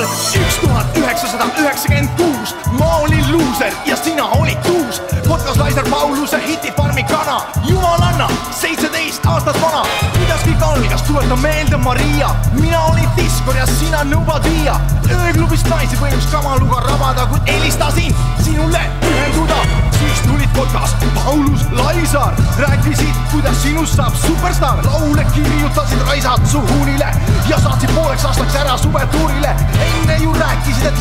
Aastal üks tuhat üheksasada üheksakümmend kuus ma olin luuser ja sina olid tuus. podcast Laiser Pauluse hiti Farmi kana, jumalanna, seitseteist aastat vana. kuidas kõik algas, tuletan meelde Maria, mina olin diskor ja sina Nõuva-Tiia. ööklubis naisi võimus kamaluga rabada, kuid helistasin sinule pühenduda. siis tulid podcast Paulus, Laisar, rääkisid, kuidas sinust saab superstaar. laule kirjutasid raisad su huulile ja saatsid pooleks aastaks ära suvetuurile.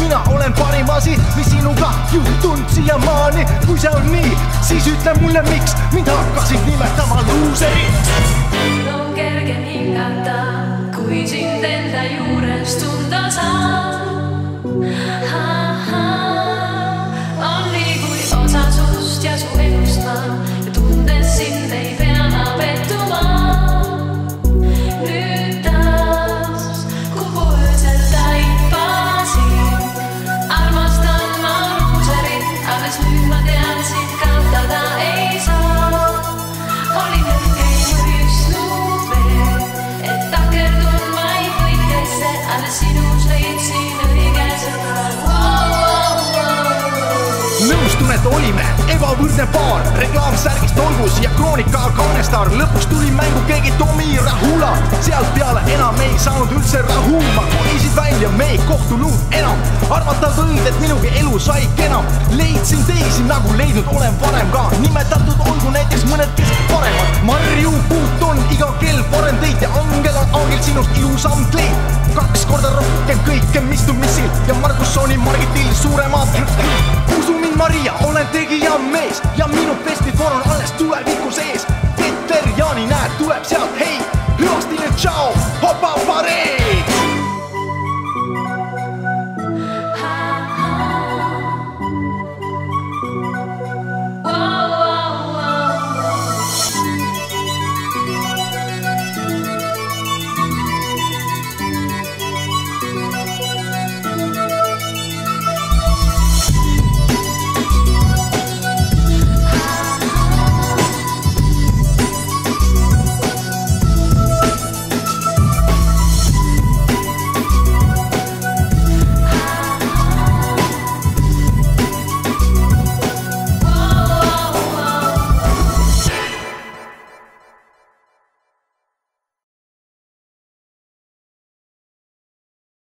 Mina olen parim asi, mis sinuga juhtunud siiamaani. kui see on nii, siis ütle mulle, miks mind hakkasid nimetama luuseriks. mul on kergem hingata, kui sind enda juures tunda saan. Alles sinus leidsin õige sõbra nõustun, et olime ebavõrdne paar, reklaamsärgist olgus ja kroonika kaanestaar, lõpuks tuli mängu keegi Tomi Rahula, sealt peale enam ei saanud üldse rahu, ma kolisin välja, me ei kohtunud enam, arvata võid, et minugi elu sai kenam, leidsin teisi nagu leidnud olen varem ka, nimetatud olgu näiteks mõned, kes paremad, Marju Puut on iga kell parem. Teid ja Angel on Angel sinust ilusam korda rohkem kõike, mis tu missil ja Margus Sooni Margitil suuremad